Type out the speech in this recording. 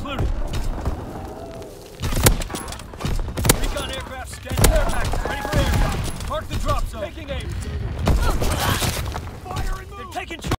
included. Recon aircraft scanning airbags. Ready for airdrop. Mark the drop zone. Taking aim. Fire and move. They're taking